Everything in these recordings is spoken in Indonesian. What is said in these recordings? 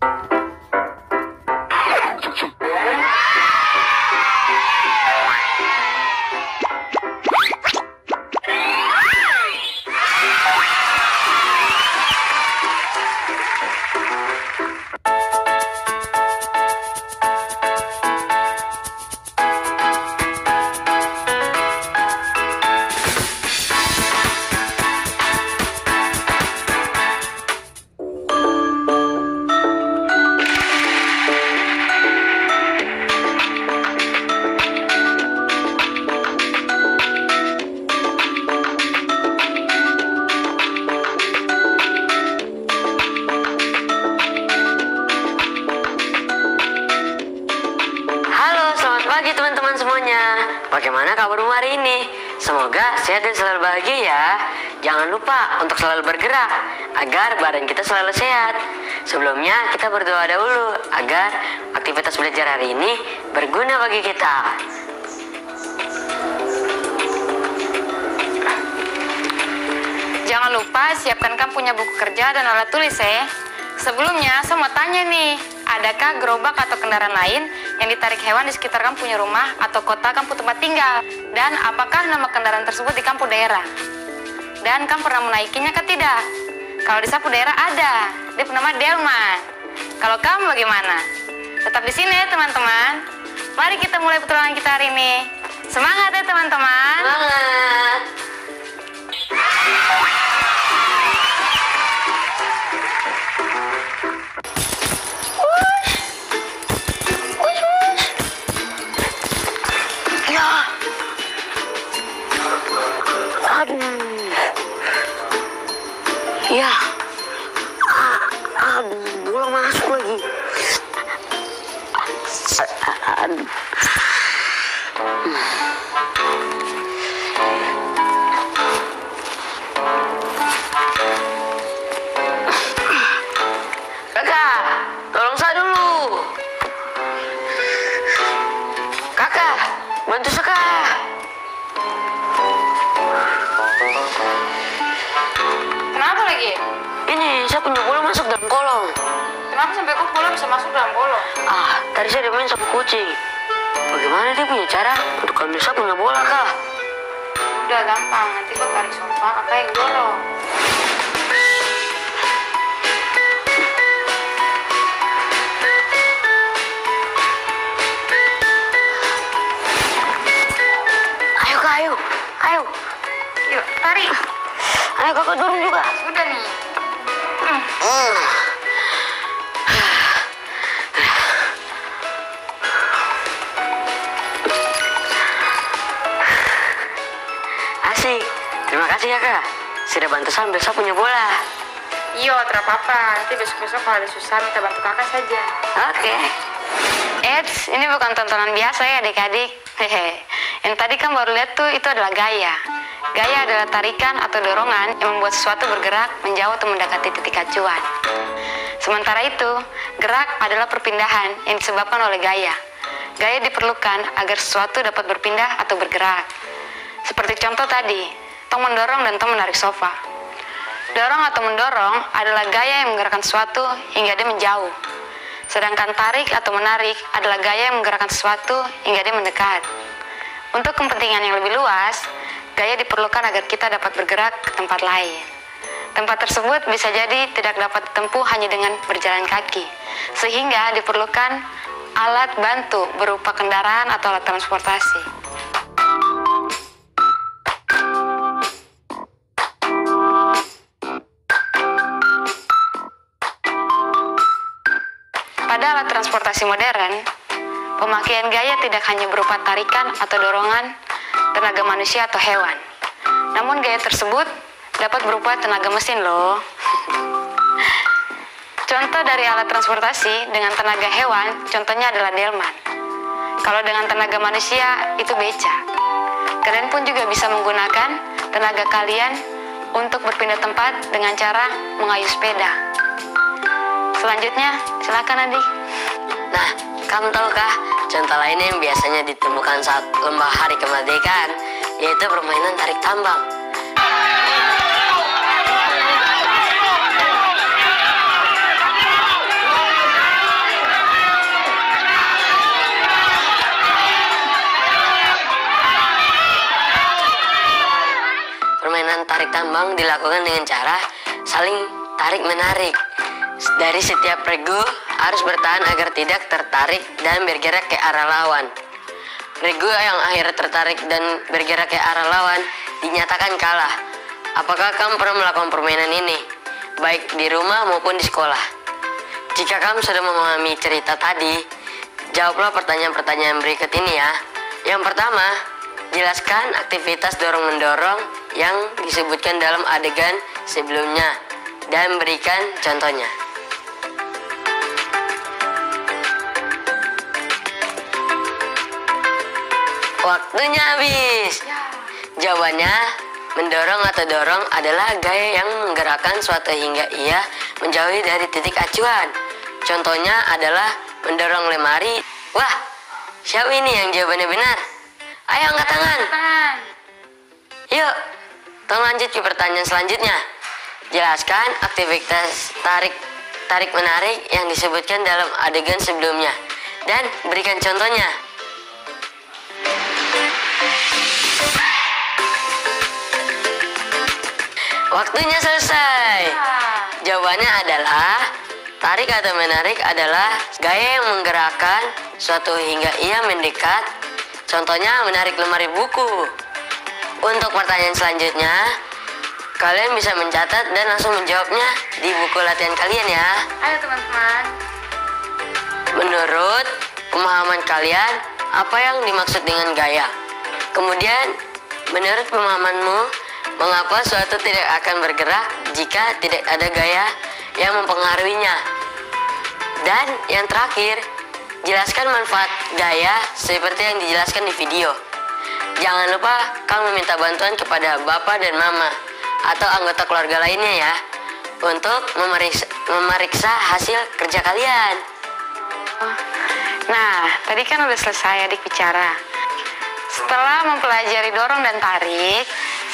Halo, Sehat dan selalu bahagia ya. Jangan lupa untuk selalu bergerak agar badan kita selalu sehat. Sebelumnya kita berdoa dahulu agar aktivitas belajar hari ini berguna bagi kita. Jangan lupa siapkan kamu punya buku kerja dan alat tulis ya. Sebelumnya, saya mau tanya nih, adakah gerobak atau kendaraan lain yang ditarik hewan di sekitar kamu punya rumah atau kota kamu tempat tinggal? Dan apakah nama kendaraan tersebut di kampung daerah? Dan kamu pernah menaikinya ke tidak? Kalau di sapu daerah ada, dia bernama Delman. Kalau kamu bagaimana? Tetap di sini ya teman-teman. Mari kita mulai petualangan kita hari ini. Semangat ya teman-teman. Semangat! Aduh. Ya. Aduh, bola masuk lagi. Masuk dalam kolong. Kenapa sampai kok bola bisa masuk dalam kolong? Ah, tadi saya main sama kucing. Bagaimana dia punya cara untuk ambil saya punya bola, Kak? Udah gampang, nanti kok tarik sofa, kakak yang dorong. Ayo, Kak, ayo. Ayo. Yuk, tarik. Ayo, kakak dorong juga. Udah nih. Hmm. Asik. Terima kasih ya kak. Sudah bantu saya ambil saya punya bola. Iya, tidak apa-apa. Nanti besok-besok kalau ada susah, minta bantu kakak saja. Oke. Eits, ini bukan tontonan biasa ya adik-adik. Hehe. Yang tadi kan baru lihat tuh itu adalah gaya. Gaya adalah tarikan atau dorongan yang membuat sesuatu bergerak menjauh atau mendekati titik acuan. Sementara itu, gerak adalah perpindahan yang disebabkan oleh gaya. Gaya diperlukan agar sesuatu dapat berpindah atau bergerak. Seperti contoh tadi, tong mendorong dan tong menarik sofa. Dorong atau mendorong adalah gaya yang menggerakkan sesuatu hingga dia menjauh. Sedangkan tarik atau menarik adalah gaya yang menggerakkan sesuatu hingga dia mendekat. Untuk kepentingan yang lebih luas, gaya diperlukan agar kita dapat bergerak ke tempat lain. Tempat tersebut bisa jadi tidak dapat ditempuh hanya dengan berjalan kaki, sehingga diperlukan alat bantu berupa kendaraan atau alat transportasi. Pada alat transportasi modern, pemakaian gaya tidak hanya berupa tarikan atau dorongan tenaga manusia atau hewan. Namun gaya tersebut dapat berupa tenaga mesin loh. Contoh dari alat transportasi dengan tenaga hewan, contohnya adalah delman. Kalau dengan tenaga manusia, itu beca. Kalian pun juga bisa menggunakan tenaga kalian untuk berpindah tempat dengan cara mengayuh sepeda. Selanjutnya, silakan Adi. Nah, kamu tahu kah Contoh lainnya yang biasanya ditemukan saat lomba hari kemerdekaan yaitu permainan tarik tambang. Permainan tarik tambang dilakukan dengan cara saling tarik menarik dari setiap regu harus bertahan agar tidak tertarik dan bergerak ke arah lawan. Regu yang akhirnya tertarik dan bergerak ke arah lawan dinyatakan kalah. Apakah kamu pernah melakukan permainan ini? Baik di rumah maupun di sekolah. Jika kamu sudah memahami cerita tadi, jawablah pertanyaan-pertanyaan berikut ini ya. Yang pertama, jelaskan aktivitas dorong-mendorong yang disebutkan dalam adegan sebelumnya dan berikan contohnya. Waktunya habis. Jawabannya, mendorong atau dorong adalah gaya yang menggerakkan suatu hingga ia menjauhi dari titik acuan. Contohnya adalah mendorong lemari. Wah, siapa ini yang jawabannya benar? Ayo angkat tangan. Yuk, tolong lanjut ke pertanyaan selanjutnya. Jelaskan aktivitas tarik tarik menarik yang disebutkan dalam adegan sebelumnya dan berikan contohnya. Waktunya selesai. Jawabannya adalah tarik atau menarik adalah gaya yang menggerakkan suatu hingga ia mendekat. Contohnya menarik lemari buku. Untuk pertanyaan selanjutnya, kalian bisa mencatat dan langsung menjawabnya di buku latihan kalian ya. Ayo teman-teman. Menurut pemahaman kalian, apa yang dimaksud dengan gaya? Kemudian, menurut pemahamanmu, mengapa suatu tidak akan bergerak jika tidak ada gaya yang mempengaruhinya? Dan yang terakhir, jelaskan manfaat gaya seperti yang dijelaskan di video. Jangan lupa kamu meminta bantuan kepada bapak dan mama atau anggota keluarga lainnya ya untuk memeriksa, memeriksa hasil kerja kalian. Nah, tadi kan udah selesai adik bicara. Setelah mempelajari dorong dan tarik,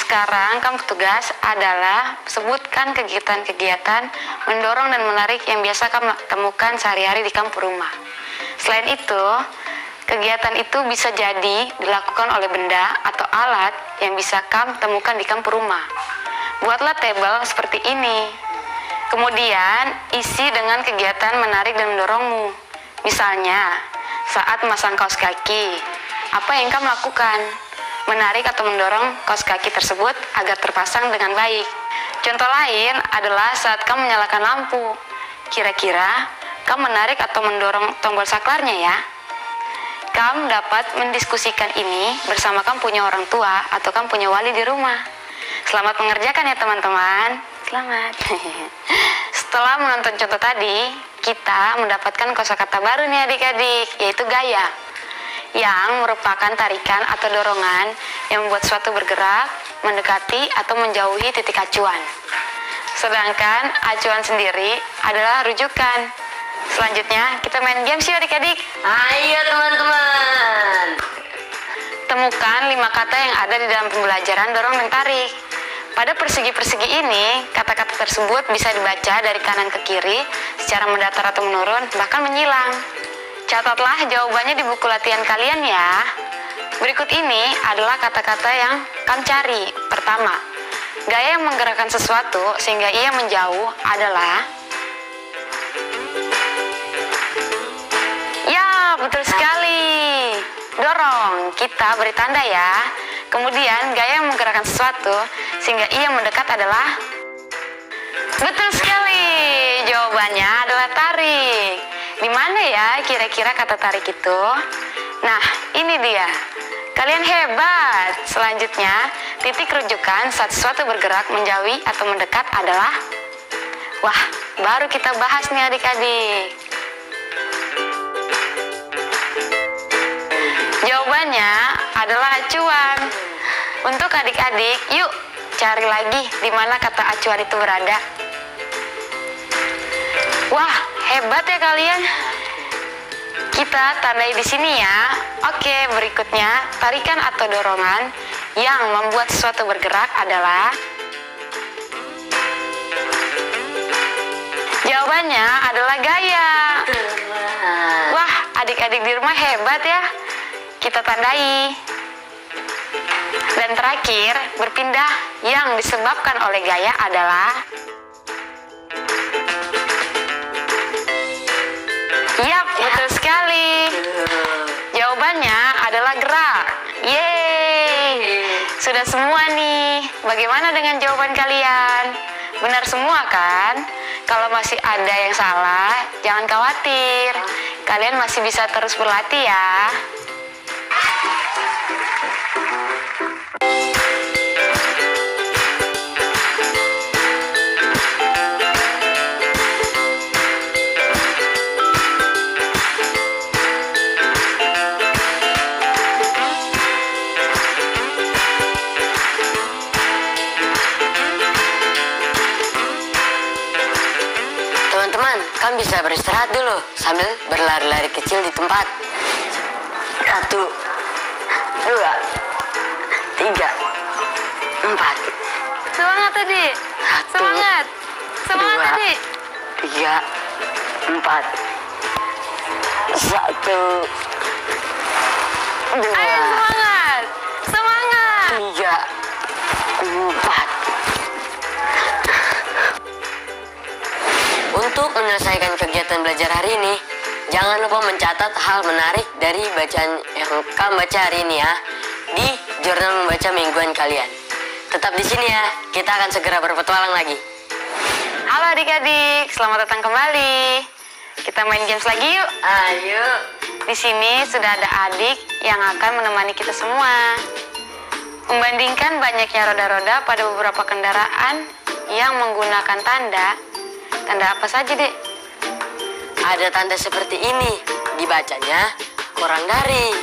sekarang kamu tugas adalah sebutkan kegiatan-kegiatan mendorong dan menarik yang biasa kamu temukan sehari-hari di kampung rumah. Selain itu, kegiatan itu bisa jadi dilakukan oleh benda atau alat yang bisa kamu temukan di kampung rumah. Buatlah tabel seperti ini. Kemudian, isi dengan kegiatan menarik dan mendorongmu. Misalnya, saat memasang kaos kaki, apa yang kamu lakukan? Menarik atau mendorong kaos kaki tersebut agar terpasang dengan baik. Contoh lain adalah saat kamu menyalakan lampu. Kira-kira kamu menarik atau mendorong tombol saklarnya ya? Kamu dapat mendiskusikan ini bersama kamu punya orang tua atau kamu punya wali di rumah. Selamat mengerjakan ya teman-teman. Selamat. Setelah menonton contoh tadi, kita mendapatkan kosakata baru nih adik-adik, yaitu gaya. Yang merupakan tarikan atau dorongan yang membuat suatu bergerak, mendekati atau menjauhi titik acuan. Sedangkan acuan sendiri adalah rujukan. Selanjutnya, kita main games yuk adik-adik. Ayo teman-teman. Temukan lima kata yang ada di dalam pembelajaran dorong dan tarik. Pada persegi-persegi ini, kata-kata tersebut bisa dibaca dari kanan ke kiri secara mendatar atau menurun, bahkan menyilang. Catatlah jawabannya di buku latihan kalian ya. Berikut ini adalah kata-kata yang kamu cari. Pertama, gaya yang menggerakkan sesuatu sehingga ia menjauh adalah Ya, betul sekali. Dorong, kita beri tanda ya. Kemudian gaya yang menggerakkan sesuatu sehingga ia mendekat adalah Betul sekali. Jawabannya adalah tarik. Di mana ya kira-kira kata tarik itu? Nah, ini dia. Kalian hebat. Selanjutnya, titik rujukan saat sesuatu bergerak menjauhi atau mendekat adalah Wah, baru kita bahas nih adik-adik. Jawabannya adalah acuan. Untuk adik-adik, yuk cari lagi di mana kata acuan itu berada. Wah, hebat ya kalian. Kita tandai di sini ya. Oke, berikutnya tarikan atau dorongan yang membuat sesuatu bergerak adalah Jawabannya adalah gaya. Wah, adik-adik di rumah hebat ya. Kita tandai. Dan terakhir, berpindah yang disebabkan oleh gaya adalah Yap, betul sekali. Jawabannya adalah gerak. Yeay. Sudah semua nih. Bagaimana dengan jawaban kalian? Benar semua kan? Kalau masih ada yang salah, jangan khawatir. Kalian masih bisa terus berlatih ya. Kan bisa beristirahat dulu sambil berlari-lari kecil di tempat. Satu, dua, tiga, empat, Semangat tadi. Satu, Semangat. Semangat dua, tadi. tiga, empat, satu, dua, Ayo semangat. Semangat. tiga, empat. Untuk menyelesaikan kegiatan belajar hari ini, jangan lupa mencatat hal menarik dari bacaan yang kamu baca hari ini ya di jurnal membaca mingguan kalian. Tetap di sini ya, kita akan segera berpetualang lagi. Halo adik-adik, selamat datang kembali. Kita main games lagi yuk. Ayo. Di sini sudah ada adik yang akan menemani kita semua. Membandingkan banyaknya roda-roda pada beberapa kendaraan yang menggunakan tanda. Tanda apa saja, Dek? Ada tanda seperti ini, dibacanya kurang dari.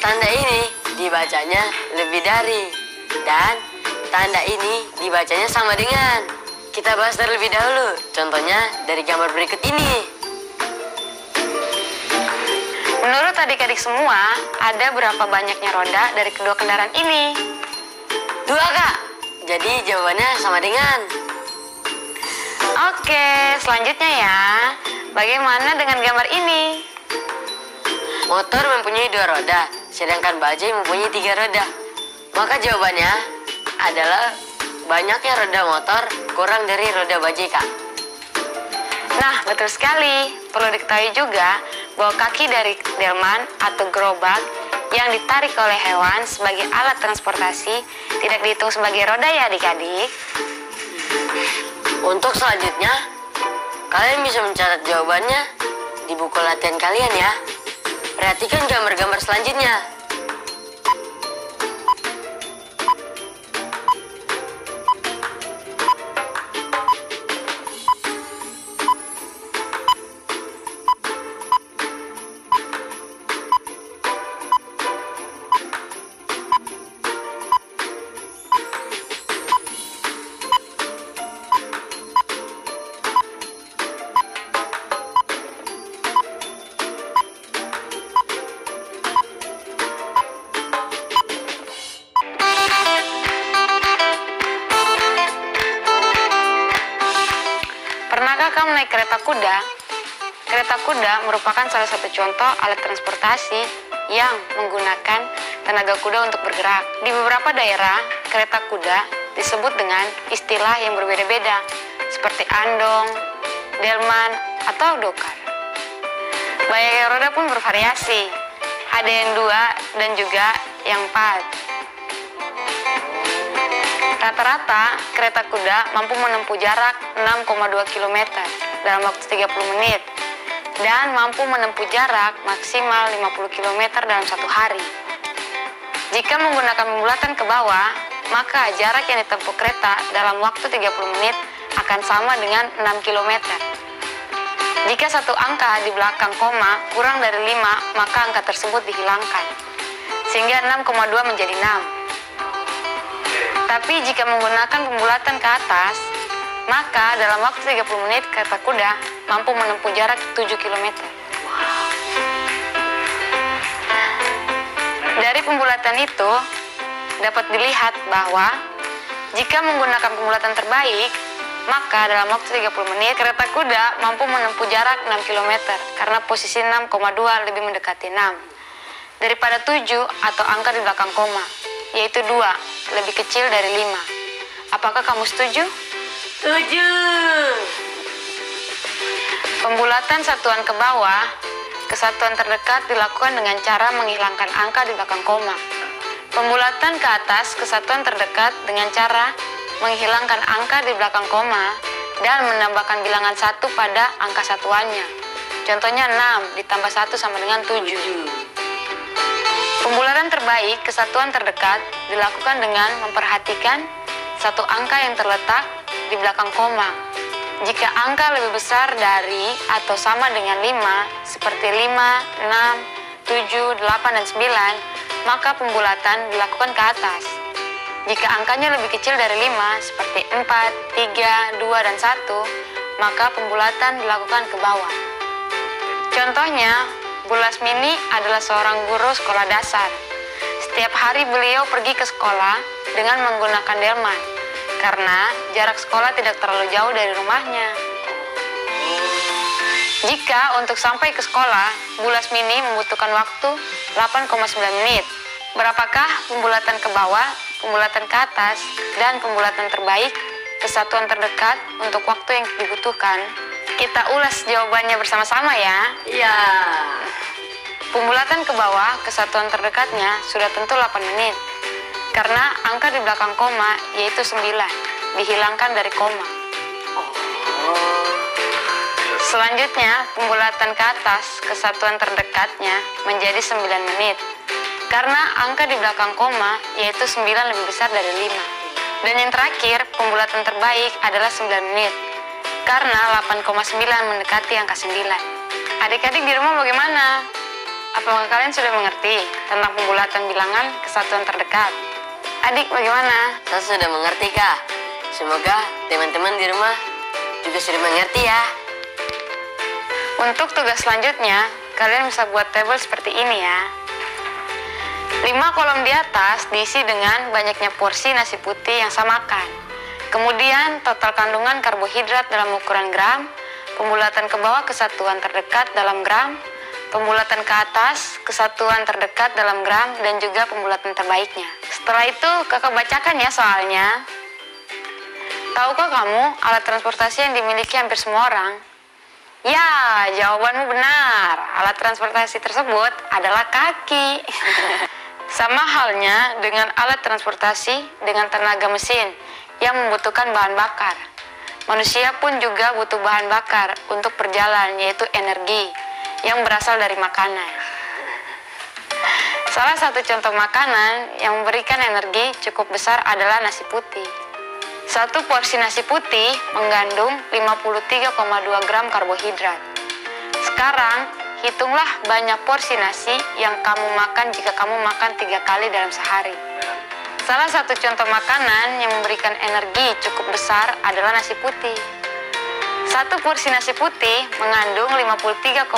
Tanda ini dibacanya lebih dari. Dan tanda ini dibacanya sama dengan. Kita bahas terlebih dahulu. Contohnya dari gambar berikut ini. Menurut adik-adik semua, ada berapa banyaknya roda dari kedua kendaraan ini? Dua kak. Jadi jawabannya sama dengan. Oke, selanjutnya ya. Bagaimana dengan gambar ini? Motor mempunyai dua roda, sedangkan bajai mempunyai tiga roda. Maka jawabannya adalah banyaknya roda motor kurang dari roda bajai kak. Nah, betul sekali. Perlu diketahui juga bahwa kaki dari delman atau gerobak yang ditarik oleh hewan sebagai alat transportasi tidak dihitung sebagai roda ya adik-adik. Untuk selanjutnya, kalian bisa mencatat jawabannya di buku latihan kalian ya. Perhatikan gambar-gambar selanjutnya. Naik kereta kuda? Kereta kuda merupakan salah satu contoh alat transportasi yang menggunakan tenaga kuda untuk bergerak. Di beberapa daerah, kereta kuda disebut dengan istilah yang berbeda-beda, seperti andong, delman, atau dokar. Banyaknya roda pun bervariasi. Ada yang dua dan juga yang empat. Rata-rata kereta kuda mampu menempuh jarak 6,2 km dalam waktu 30 menit dan mampu menempuh jarak maksimal 50 km dalam satu hari. Jika menggunakan pembulatan ke bawah, maka jarak yang ditempuh kereta dalam waktu 30 menit akan sama dengan 6 km. Jika satu angka di belakang koma kurang dari 5, maka angka tersebut dihilangkan. Sehingga 6,2 menjadi 6. Tapi jika menggunakan pembulatan ke atas, maka dalam waktu 30 menit kereta kuda mampu menempuh jarak 7 km. Dari pembulatan itu dapat dilihat bahwa jika menggunakan pembulatan terbaik, maka dalam waktu 30 menit kereta kuda mampu menempuh jarak 6 km karena posisi 6,2 lebih mendekati 6 daripada 7 atau angka di belakang koma. yaitu 2, lebih kecil dari 5. Apakah kamu setuju? Setuju. Pembulatan satuan ke bawah, kesatuan terdekat dilakukan dengan cara menghilangkan angka di belakang koma. Pembulatan ke atas, kesatuan terdekat dengan cara menghilangkan angka di belakang koma dan menambahkan bilangan satu pada angka satuannya. Contohnya 6 ditambah 1 sama dengan 7. Pembulatan terbaik kesatuan terdekat dilakukan dengan memperhatikan satu angka yang terletak di belakang koma. Jika angka lebih besar dari atau sama dengan 5, seperti 5, 6, 7, 8, dan 9, maka pembulatan dilakukan ke atas. Jika angkanya lebih kecil dari 5, seperti 4, 3, 2, dan 1, maka pembulatan dilakukan ke bawah. Contohnya, Bulas Mini adalah seorang guru sekolah dasar. Setiap hari beliau pergi ke sekolah dengan menggunakan delman, karena jarak sekolah tidak terlalu jauh dari rumahnya. Jika untuk sampai ke sekolah, Bulas Mini membutuhkan waktu 8,9 menit. Berapakah pembulatan ke bawah, pembulatan ke atas, dan pembulatan terbaik, kesatuan terdekat untuk waktu yang dibutuhkan? Kita ulas jawabannya bersama-sama ya. Iya. Pembulatan ke bawah, kesatuan terdekatnya sudah tentu 8 menit. Karena angka di belakang koma yaitu 9, dihilangkan dari koma. Selanjutnya, pembulatan ke atas, kesatuan terdekatnya menjadi 9 menit. Karena angka di belakang koma yaitu 9 lebih besar dari 5. Dan yang terakhir, pembulatan terbaik adalah 9 menit. Karena 8,9 mendekati angka 9. Adik-adik di rumah bagaimana? Apakah kalian sudah mengerti tentang pembulatan bilangan kesatuan terdekat? Adik, bagaimana? Saya sudah mengerti, Kak. Semoga teman-teman di rumah juga sudah mengerti ya. Untuk tugas selanjutnya, kalian bisa buat tabel seperti ini ya. 5 kolom di atas diisi dengan banyaknya porsi nasi putih yang saya makan. Kemudian total kandungan karbohidrat dalam ukuran gram, pembulatan ke bawah kesatuan terdekat dalam gram, pembulatan ke atas, kesatuan terdekat dalam gram, dan juga pembulatan terbaiknya. Setelah itu, kakak bacakan ya soalnya. Tahukah kamu alat transportasi yang dimiliki hampir semua orang? Ya, jawabanmu benar. Alat transportasi tersebut adalah kaki. Sama halnya dengan alat transportasi dengan tenaga mesin yang membutuhkan bahan bakar. Manusia pun juga butuh bahan bakar untuk berjalan, yaitu energi yang berasal dari makanan. Salah satu contoh makanan yang memberikan energi cukup besar adalah nasi putih. Satu porsi nasi putih mengandung 53,2 gram karbohidrat. Sekarang, hitunglah banyak porsi nasi yang kamu makan jika kamu makan tiga kali dalam sehari. Salah satu contoh makanan yang memberikan energi cukup besar adalah nasi putih. Satu porsi nasi putih mengandung 53,2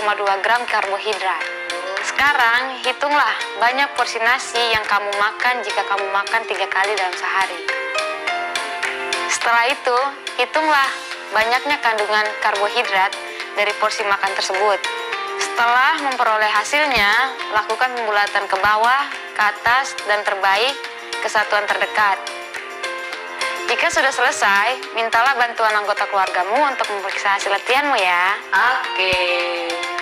gram karbohidrat. Sekarang, hitunglah banyak porsi nasi yang kamu makan jika kamu makan tiga kali dalam sehari. Setelah itu, hitunglah banyaknya kandungan karbohidrat dari porsi makan tersebut. Setelah memperoleh hasilnya, lakukan pembulatan ke bawah, ke atas, dan terbaik kesatuan terdekat. Jika sudah selesai, mintalah bantuan anggota keluargamu untuk memeriksa hasil latihanmu ya. Oke. Nah,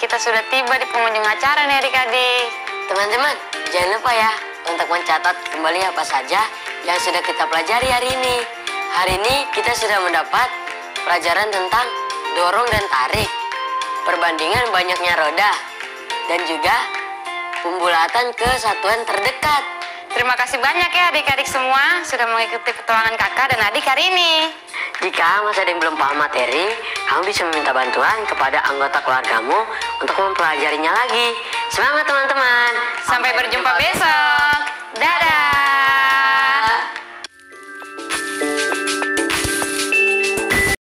kita sudah tiba di pengunjung acara nih adik-adik. Teman-teman, jangan lupa ya untuk mencatat kembali apa saja yang sudah kita pelajari hari ini. Hari ini kita sudah mendapat pelajaran tentang dorong dan tarik, perbandingan banyaknya roda, dan juga pembulatan ke satuan terdekat. Terima kasih banyak ya adik-adik semua sudah mengikuti petualangan kakak dan adik hari ini. Jika masih ada yang belum paham materi, kamu bisa meminta bantuan kepada anggota keluargamu untuk mempelajarinya lagi. Semangat teman-teman. Sampai berjumpa besok. Dadah.